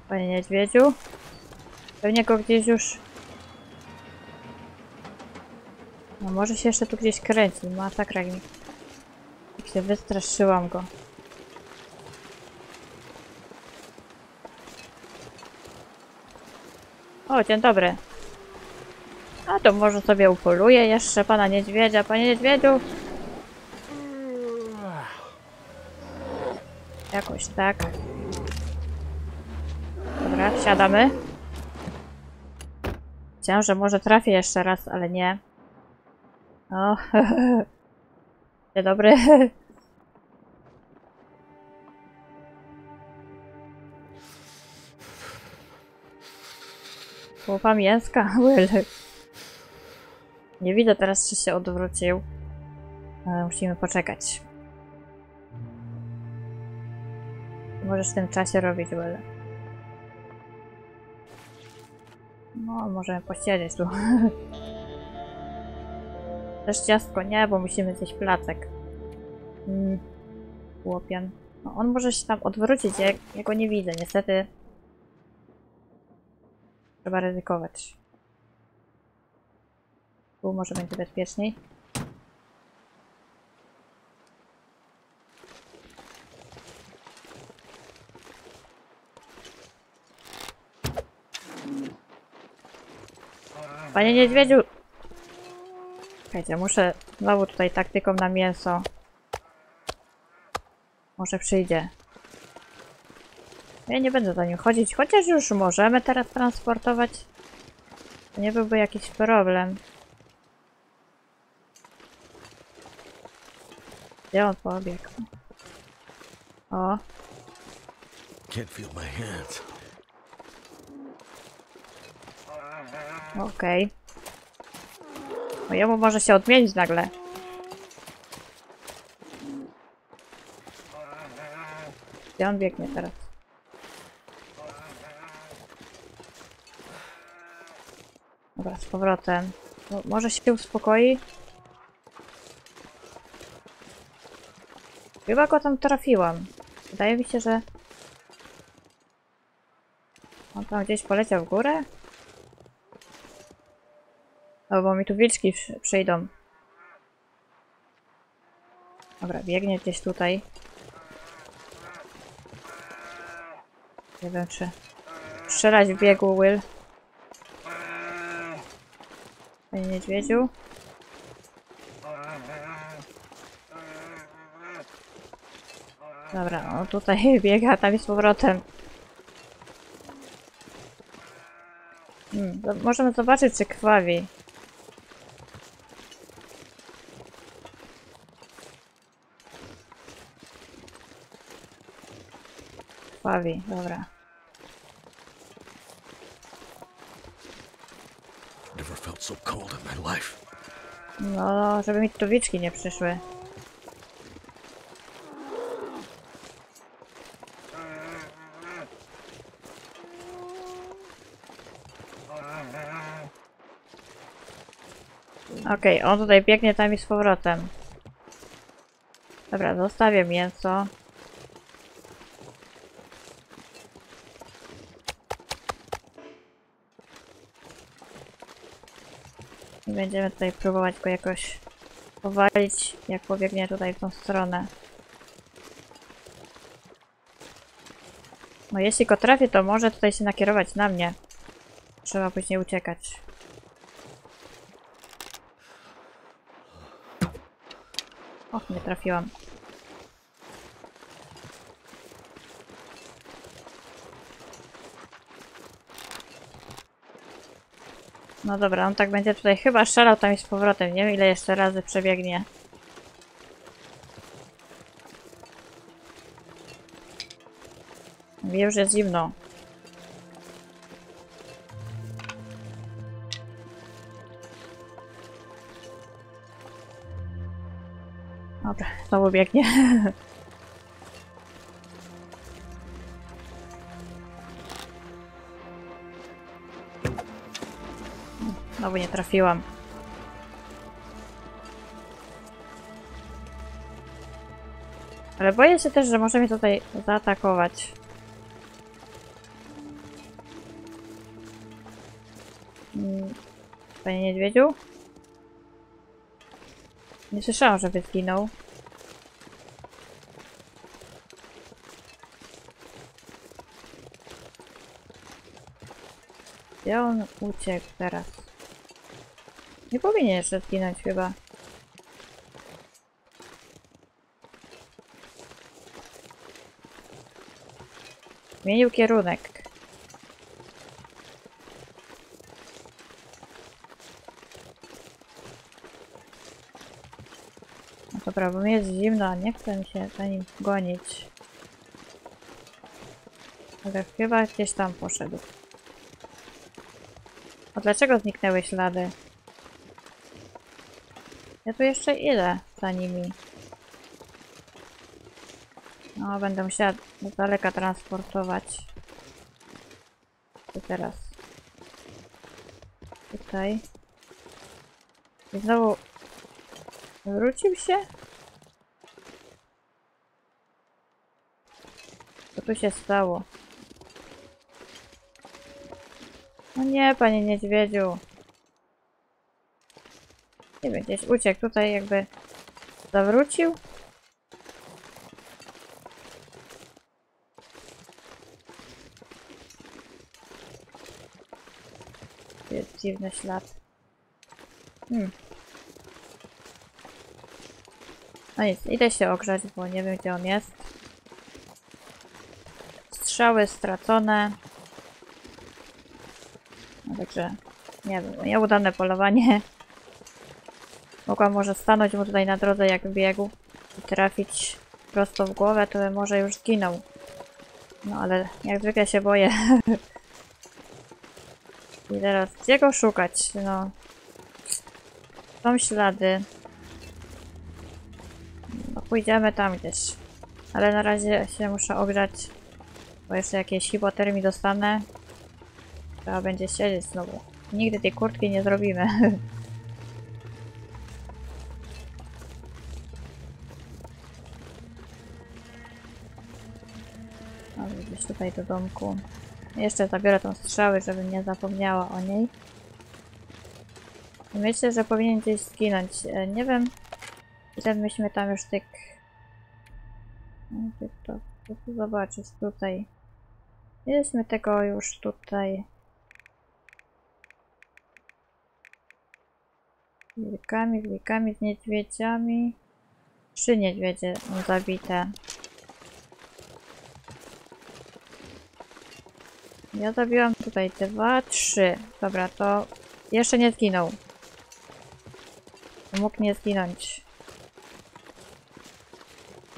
Panie niedźwiedziu? Pewnie go gdzieś już... No może się jeszcze tu gdzieś kręci. Masakra mi. Jak się wystraszyłam go. O, dzień dobry. A to może sobie upoluję jeszcze pana niedźwiedzia. Panie niedźwiedziu! Jakoś tak. Dobra, wsiadamy. Chciałam, że może trafię jeszcze raz, ale nie. O, dzień dobry. Chłopa mięska, Will. Nie widzę teraz, czy się odwrócił. Ale musimy poczekać. Możesz w tym czasie robić, Will. No, możemy posiedzieć tu. Też ciastko nie, bo musimy zjeść placek. Mm. Łopian. No, on może się tam odwrócić, jak ja go nie widzę. Niestety trzeba ryzykować. Tu może będzie bezpieczniej. Panie niedźwiedziu! Czekajcie, muszę znowu tutaj taktyką na mięso. Może przyjdzie. Ja nie będę za nim chodzić, chociaż już możemy teraz transportować. To nie byłby jakiś problem. Gdzie on pobiegł? O, Can't feel my hands. okej. Okay. jemu może się odmienić nagle. Gdzie on biegnie teraz? Dobra, z powrotem. Może się uspokoi? Chyba go tam trafiłam. Wydaje mi się, że... On tam gdzieś poleciał w górę? O, bo mi tu wilczki przy- przyjdą. Dobra, biegnie gdzieś tutaj. Nie wiem, czy strzelać w biegu, Will. Panie niedźwiedziu. Dobra, on tutaj biega, tam jest z powrotem. Hmm, to możemy zobaczyć, czy krwawi. Krwawi, dobra. Never felt so cold in my life. No, żeby mi tu wilczki nie przyszły. Okej, on tutaj biegnie tam i z powrotem. Dobra, zostawię mięso. I będziemy tutaj próbować go jakoś powalić, jak pobiegnie tutaj w tą stronę. No jeśli go trafię, to może tutaj się nakierować na mnie. Trzeba później uciekać. Nie trafiłam. No dobra, on tak będzie tutaj chyba strzelał tam i z powrotem. Nie wiem ile jeszcze razy przebiegnie. Mi już jest zimno. Znowu biegnie. Znowu nie trafiłam. Ale boję się też, że może mnie tutaj zaatakować. Mm, Panie niedźwiedziu? Nie słyszałam, żeby zginął. Gdzie on uciekł teraz? Nie powinien jeszcze zginąć chyba. Zmienił kierunek. No dobra, bo mi jest zimno, nie chcę mi się za nim gonić. Ale chyba gdzieś tam poszedł. Dlaczego zniknęły ślady? Ja tu jeszcze idę za nimi. No, będę musiała z daleka transportować. To teraz. Tutaj. I znowu wrócił się? Co tu się stało? No nie, panie niedźwiedziu. Nie wiem, gdzieś uciekł tutaj jakby zawrócił. Jest dziwny ślad. Hmm. No nic, idę się ogrzać, bo nie wiem gdzie on jest. Strzały stracone. No nie wiem, nieudane polowanie. Mogłam może stanąć mu tutaj na drodze jak biegł i trafić prosto w głowę, to może już zginął. No ale jak zwykle się boję. I teraz gdzie go szukać? No. Są ślady. No pójdziemy tam gdzieś. Ale na razie się muszę ogrzać. Bo jeszcze jakieś hipotermii dostanę. Trzeba będzie siedzieć znowu. Nigdy tej kurtki nie zrobimy. Może gdzieś tutaj do domku. Jeszcze zabiorę tą strzały, żebym nie zapomniała o niej. Myślę, że powinien gdzieś zginąć. E, Nie wiem, ile myśmy tam już tych... Ty To, zobaczyć tutaj. Mieliśmy tego już tutaj. Wilkami, wilkami, z niedźwiedziami. Trzy niedźwiedzie zabite. Ja zabiłam tutaj dwa, trzy. Dobra, to jeszcze nie zginął. Mógł nie zginąć.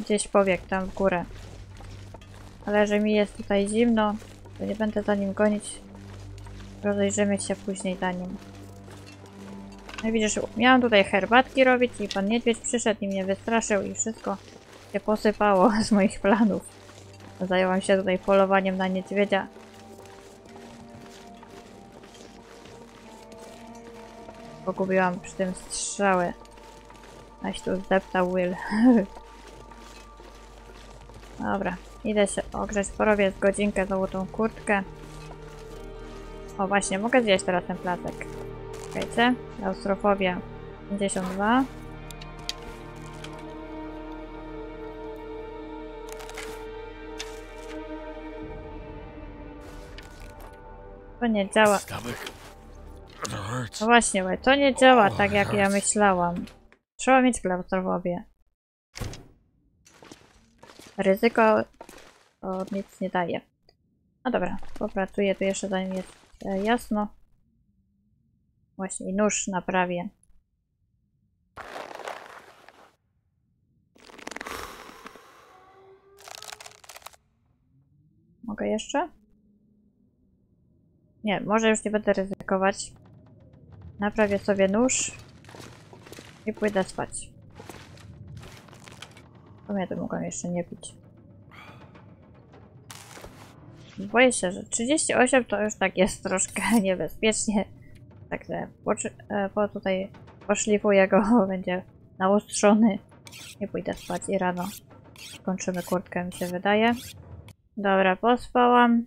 Gdzieś pobiegł tam w górę. Ale że mi jest tutaj zimno, to nie będę za nim gonić. Rozejrzymy się później za nim. No widzisz, miałam tutaj herbatki robić i pan niedźwiedź przyszedł i mnie wystraszył i wszystko się posypało z moich planów. Zajęłam się tutaj polowaniem na niedźwiedzia. Pogubiłam przy tym strzały. Aś tu zdeptał Will. Dobra, idę się ogrzeć, porobię z godzinkę znowu tą kurtkę. O właśnie, mogę zjeść teraz ten placek. Czekajcie, klaustrofobia 52. To nie działa. No właśnie, to nie działa tak jak ja myślałam. Trzeba mieć klaustrofobię. Ryzyko to nic nie daje. No dobra, popracuję tu jeszcze zanim jest e, jasno. Właśnie i nóż naprawię. Mogę jeszcze? Nie, może już nie będę ryzykować. Naprawię sobie nóż i pójdę spać. To mnie to mogą jeszcze nie pić. Boję się, że 38 to już tak jest troszkę niebezpiecznie. Także e, po tutaj poszlifuję go, będzie naostrzony i pójdę spać i rano kończymy kurtkę mi się wydaje. Dobra, pospałam.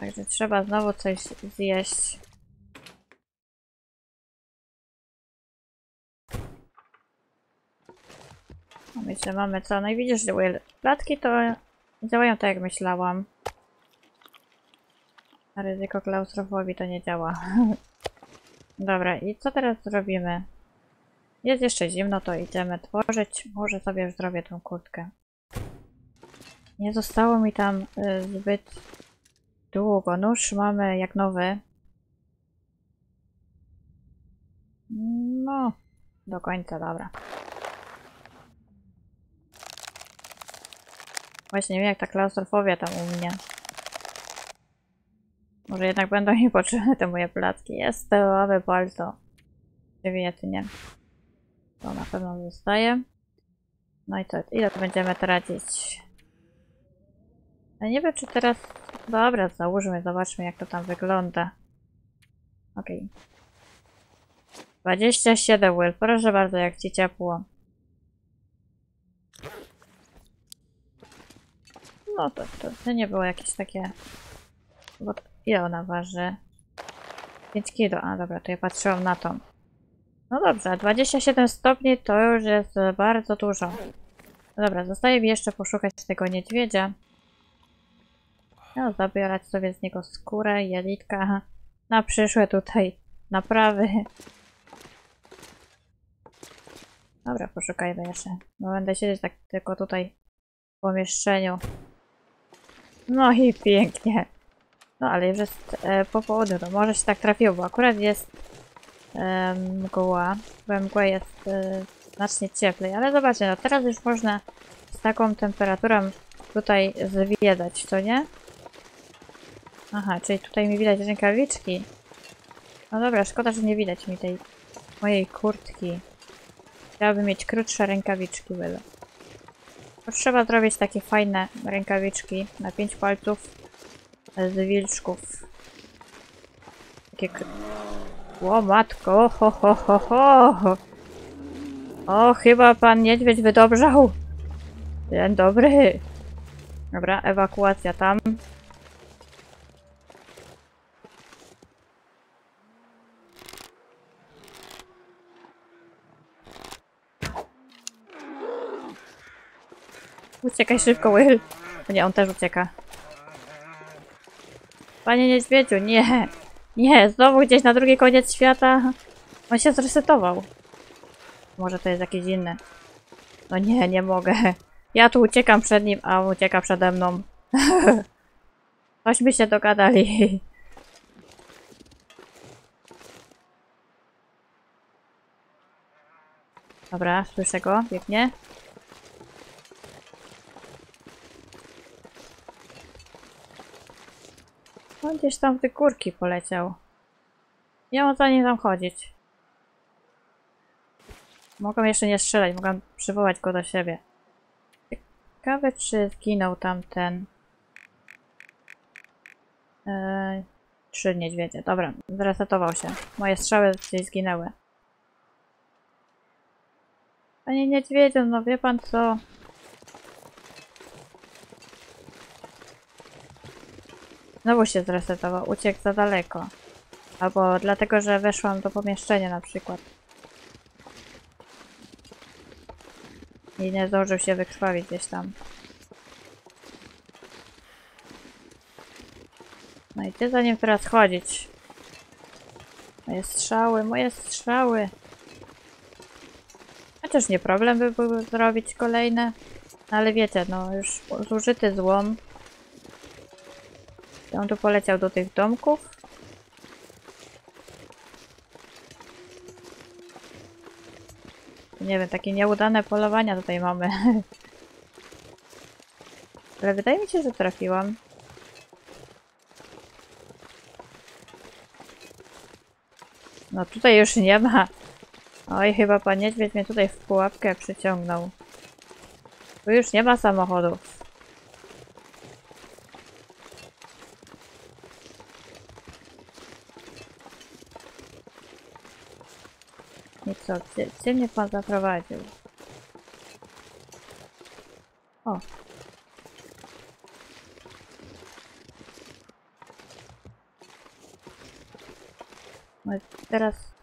Także trzeba znowu coś zjeść. Myślę, mamy co? No i widzisz, że Will, klatki to działają tak jak myślałam. A ryzyko klaustrofobii to nie działa. Dobra, i co teraz zrobimy? Jest jeszcze zimno, to idziemy tworzyć. Może sobie już zrobię tą kurtkę. Nie zostało mi tam y, zbyt długo. Nóż mamy jak nowy. No, do końca, dobra. Właśnie nie wiem jak ta klaustrofobia tam u mnie. Może jednak będą mi potrzebne te moje placki. Jest sterowe palto. Świetnie. To na pewno zostaje. No i co? Ile będziemy tracić? Ja nie wiem czy teraz... Dobra, załóżmy, zobaczmy jak to tam wygląda. Okej. 27 Will, proszę bardzo, jak ci ciepło. No to, to, to nie było jakieś takie... Bo to, ile ona waży? 5 kilo. A dobra, to ja patrzyłam na to. No dobrze, 27 stopni to już jest bardzo dużo. No dobra, zostaje mi jeszcze poszukać tego niedźwiedzia. No, zabierać sobie z niego skórę, jelitka na przyszłe tutaj naprawy. Dobra, poszukajmy jeszcze. No będę siedzieć tak tylko tutaj w pomieszczeniu. No i pięknie. No ale już jest e, po południu, to może się tak trafiło, bo akurat jest e, mgła. We mgłę jest e, znacznie cieplej, ale zobaczcie, no teraz już można z taką temperaturą tutaj zwiedzać, co nie? Aha, czyli tutaj mi widać rękawiczki. No dobra, szkoda, że nie widać mi tej mojej kurtki. Chciałabym mieć krótsze rękawiczki, byle. Trzeba zrobić takie fajne rękawiczki na pięć palców z wilczków. Takie k- O matko, ho, ho, ho, ho. O, chyba pan niedźwiedź wydobrzał. Dzień dobry. Dobra, ewakuacja tam. Uciekaj szybko, Will. Nie, on też ucieka. Panie niedźwiedziu, nie. Nie, znowu gdzieś na drugi koniec świata. On się zresetował. Może to jest jakieś inne. No nie, nie mogę. Ja tu uciekam przed nim, a on ucieka przede mną. Tośmy się dogadali. Dobra, słyszę go, biegnie. On gdzieś tam te górki poleciał. Nie mam za nim tam chodzić. Mogę jeszcze nie strzelać, mogę przywołać go do siebie. Ciekawe, czy zginął tamten. Eee, trzy niedźwiedzie. Dobra, zresetował się. Moje strzały gdzieś zginęły. Panie niedźwiedziu, no wie pan co? Znowu się zresetował, uciekł za daleko. Albo dlatego, że weszłam do pomieszczenia na przykład. I nie zdążył się wykrwawić gdzieś tam. No i ty za nim teraz chodzić. Moje strzały, moje strzały. Chociaż nie problem by było zrobić kolejne. No ale wiecie, no już zużyty złom. I On tu poleciał do tych domków. Nie wiem, takie nieudane polowania tutaj mamy. Ale wydaje mi się, że trafiłam. No tutaj już nie ma. Oj, chyba pan niedźwiedź mnie tutaj w pułapkę przyciągnął. Tu już nie ma samochodów. I co? Gdzie, gdzie mnie pan zaprowadził? O. No teraz...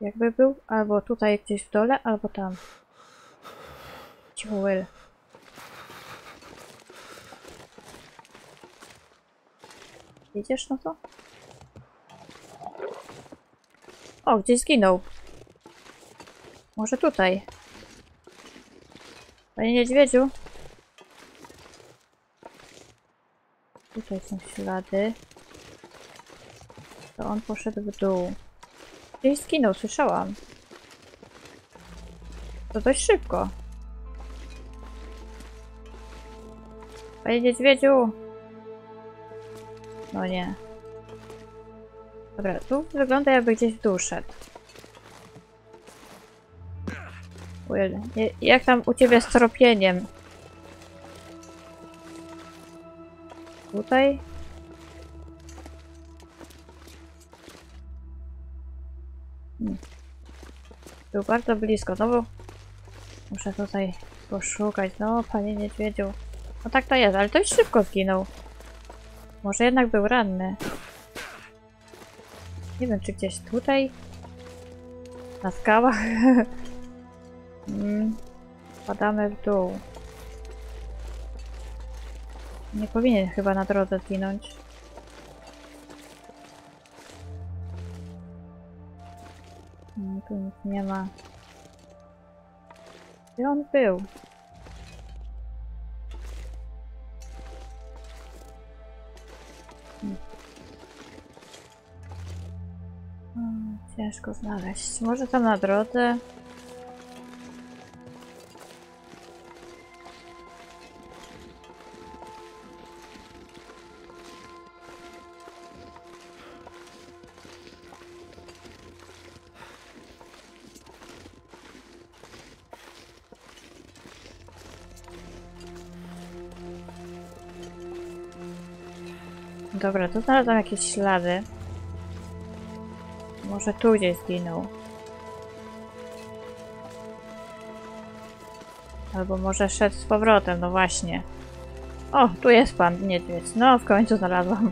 Jakby był albo tutaj gdzieś w dole, albo tam. Cicho, Widzisz no to? O, gdzieś zginął. Może tutaj. Panie niedźwiedziu. Tutaj są ślady. To on poszedł w dół. Gdzieś zginął, słyszałam. To dość szybko. Panie niedźwiedziu! No nie. Dobra, tu wygląda jakby gdzieś w dół szedł. Will, jak tam u ciebie z tropieniem? Tutaj? Hmm. Był bardzo blisko, no bo muszę tutaj poszukać. No, panie niedźwiedziu. No tak to jest, ale to już szybko zginął. Może jednak był ranny. Nie wiem, czy gdzieś tutaj? Na skałach? mm. Padamy w dół. Nie powinien chyba na drodze zginąć. Mm, tu nic nie ma. Gdzie on był? ciężko znaleźć. Może tam na drodze? Dobra, tu znalazłam jakieś ślady. Może tu gdzieś zginął. Albo może szedł z powrotem, no właśnie. O, tu jest pan niedźwiedź. No, w końcu znalazłam.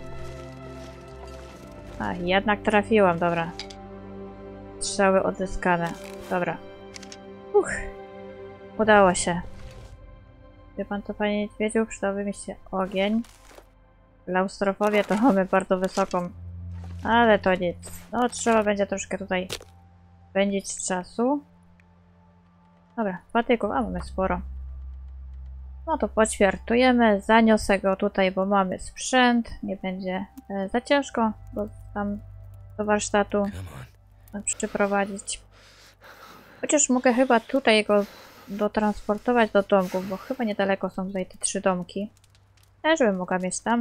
A, jednak trafiłam, dobra. Strzały odzyskane. Dobra. Uch. Udało się. Wie pan co, panie niedźwiedziu? Przydałby mi się ogień. Klaustrofobię to mamy bardzo wysoką. Ale to nic. No, trzeba będzie troszkę tutaj spędzić czasu. Dobra, patyków, a mamy sporo. No to poćwiartujemy, zaniosę go tutaj, bo mamy sprzęt. Nie będzie e, za ciężko, bo tam do warsztatu przyprowadzić. Chociaż mogę chyba tutaj go dotransportować do domków, bo chyba niedaleko są tutaj te trzy domki. Też bym mogła mieć tam.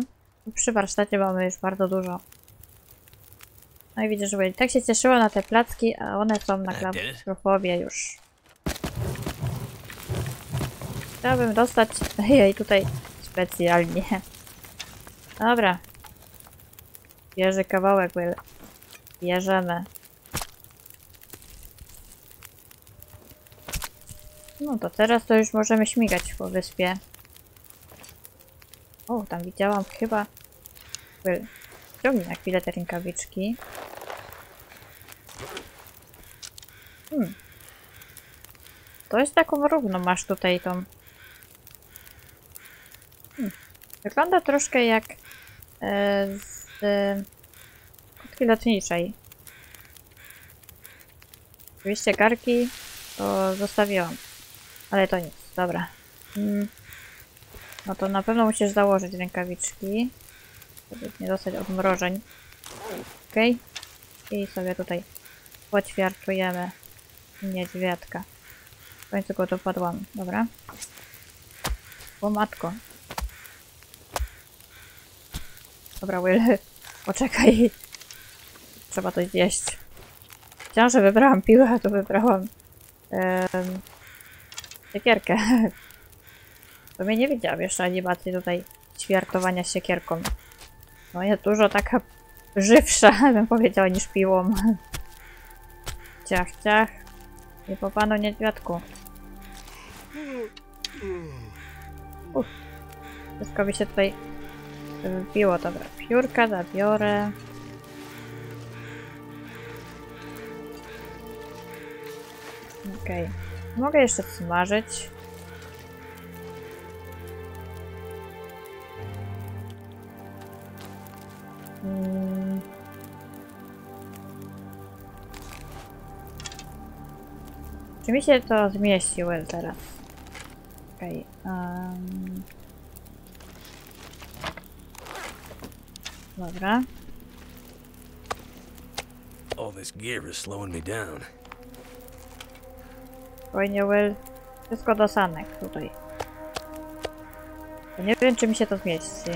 Przy warsztacie mamy już bardzo dużo. No i widzisz, że tak się cieszyła na te placki, a one są na klaustrofobię już. Chciałabym dostać jej tutaj specjalnie. Dobra. Bierze kawałek, Will. Bierzemy. No to teraz to już możemy śmigać po wyspie. O, tam widziałam chyba... Will, Ciągnij na chwilę te rękawiczki. Hmm. To jest taką równą masz tutaj tą... Hmm. Wygląda troszkę jak e, z e, kotki lotniczej. Oczywiście garki to zostawiłam. Ale to nic, dobra. Mm. No to na pewno musisz założyć rękawiczki, żeby nie dostać odmrożeń. Okej. I sobie tutaj poćwiarczujemy niedźwiadka. W końcu go dopadłam, dobra. O matko. Dobra, Will, poczekaj. Trzeba to zjeść. Chciałam, że wybrałam piłę, a tu wybrałam em, siekierkę. To mnie nie widziałam jeszcze animacji tutaj ćwiartowania siekierką. No jest dużo taka żywsza, bym powiedziała, niż piłą. Ciach, ciach. Nie po panu niedźwiadku. Uff. Wszystko mi się tutaj wybiło. Dobra, piórka zabiorę. Okej. Mogę jeszcze smażyć. Czy mi się to zmieści, Will, teraz? Okej. em. Dobra. All this gear is slowing me down. Spokojnie, Will. Wszystko do sanek tutaj. Nie wiem, czy mi się to zmieści.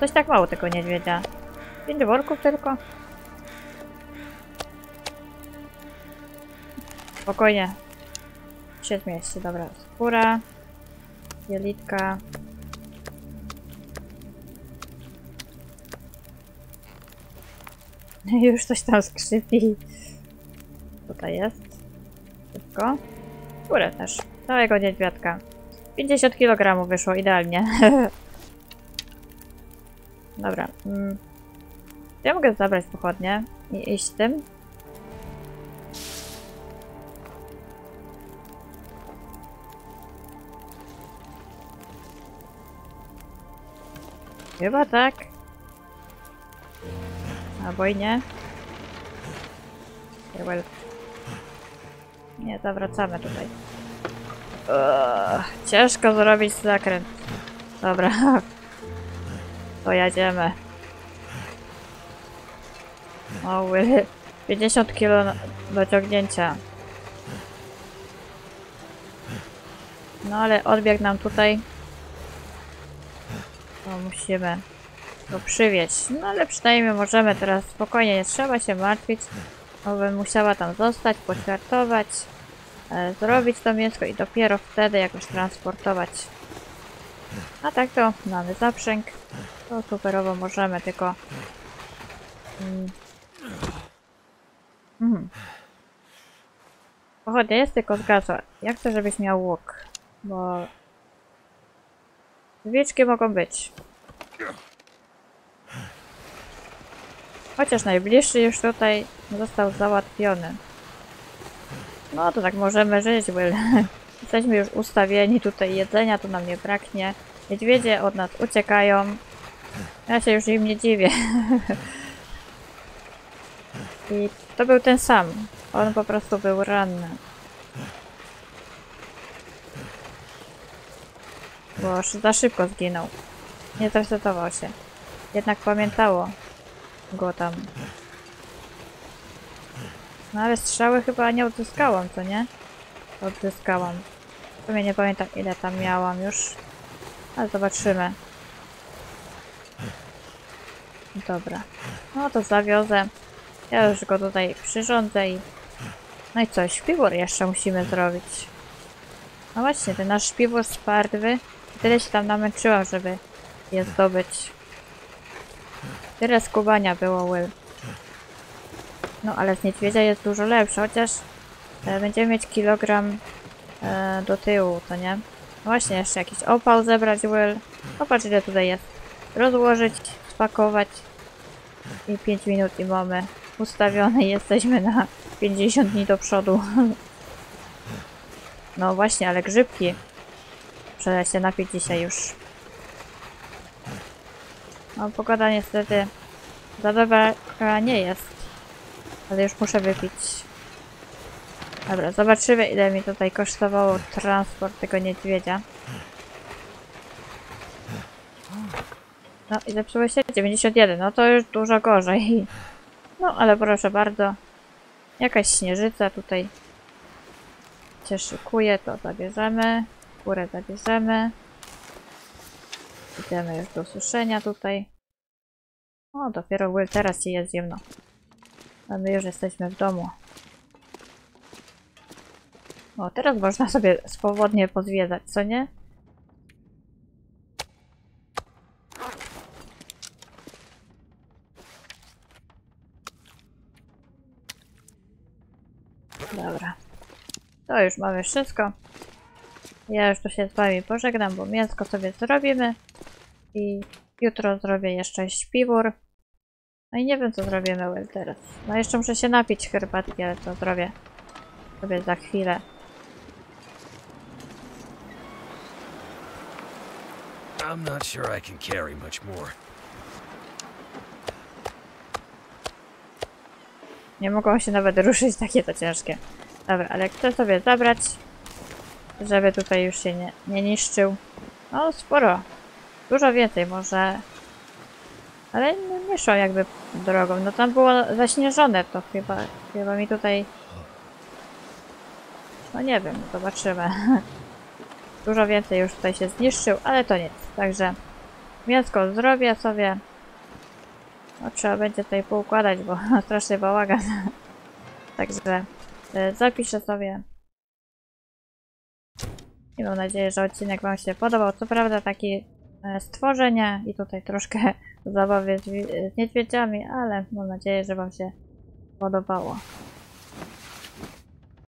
Coś tak mało tego niedźwiedzia. Pięć worków tylko. Spokojnie. Się zmieści, dobra. Skóra. Jelitka. Już coś tam skrzypi. Tutaj jest. Szybko. Skórę też. Całego niedźwiadka. 50 kg wyszło, idealnie. Dobra. Mm. Ja mogę zabrać pochodnie i iść tym. Chyba tak. Albo i nie. Well. Nie, zawracamy tutaj. Ugh, ciężko zrobić zakręt. Dobra. To jedziemy. O, ły. 50 kg na- do ciągnięcia. No ale odbieg nam tutaj. To musimy go przywieźć. No ale przynajmniej możemy teraz spokojnie, nie trzeba się martwić. Bo bym musiała tam zostać, poćwiartować, e, zrobić to mięsko i dopiero wtedy jakoś transportować A tak to mamy zaprzęg. To superowo możemy, tylko... Mm. Mhm. Pochodnie jest tylko zgasła. Ja chcę, żebyś miał łuk, bo... Wilczki mogą być. Chociaż najbliższy już tutaj został załatwiony. No to tak możemy żyć, Will. Jesteśmy już ustawieni, tutaj jedzenia tu nam nie braknie. Niedźwiedzie od nas uciekają. Ja się już im nie dziwię. I to był ten sam. On po prostu był ranny. Bo za szybko zginął. Nie zresetował się. Jednak pamiętało go tam. No ale strzały chyba nie odzyskałam, co nie? Odzyskałam. W sumie nie pamiętam ile tam miałam już. Ale zobaczymy. Dobra. No to zawiozę. Ja już go tutaj przyrządzę i... No i co, śpiwór jeszcze musimy zrobić. No właśnie, ten nasz śpiwór z partwy. Tyle się tam namęczyłam, żeby je zdobyć. Tyle skubania było, Will. No ale z niedźwiedzia jest dużo lepszy, chociaż e, będziemy mieć kilogram e, do tyłu, to nie? No właśnie, jeszcze jakiś opał zebrać, Will. Popatrz ile tutaj jest. Rozłożyć, spakować i 5 minut i mamy ustawione jesteśmy na 50 dni do przodu. No właśnie, ale grzybki. Trzeba się napić dzisiaj już. No pogoda niestety za dobra nie jest. Ale już muszę wypić. Dobra, zobaczymy ile mi tutaj kosztowało transport tego niedźwiedzia. No i zepsuło się 91, no to już dużo gorzej. No ale proszę bardzo. Jakaś śnieżyca tutaj się szykuje, to zabierzemy. Górę zabierzemy. Idziemy już do suszenia tutaj. O, dopiero Will teraz jest zimno. A my już jesteśmy w domu. O, teraz można sobie swobodnie pozwiedzać, co nie? Dobra. To już mamy wszystko. Ja już tu się z wami pożegnam, bo mięsko sobie zrobimy. I jutro zrobię jeszcze śpiwór. No i nie wiem co zrobimy Will teraz. No jeszcze muszę się napić herbatki, ale to zrobię sobie za chwilę. I'm not sure I can carry much more. Nie mogą się nawet ruszyć, takie to ciężkie. Dobra, ale chcę sobie zabrać, żeby tutaj już się nie, nie niszczył. No, sporo. Dużo więcej może. Ale no, nie szło jakby drogą. No tam było zaśnieżone, to chyba, chyba mi tutaj... No nie wiem, zobaczymy. Dużo więcej już tutaj się zniszczył, ale to nic. Także mięsko zrobię sobie. No, trzeba będzie tutaj poukładać, bo strasznie bałagan. Także e, zapiszę sobie. I mam nadzieję, że odcinek Wam się podobał. Co prawda taki e, stworzenia i tutaj troszkę zabawy z niedźwiedziami, ale mam nadzieję, że Wam się podobało.